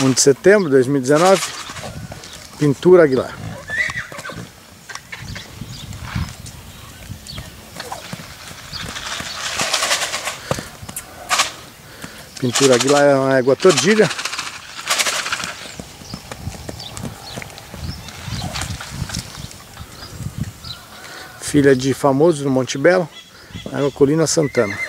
1 de setembro de 2019. Pintura Aguilar. Pintura Aguilar é uma égua tordilha. Filha de famosos no Monte Belo, água Colina Santana.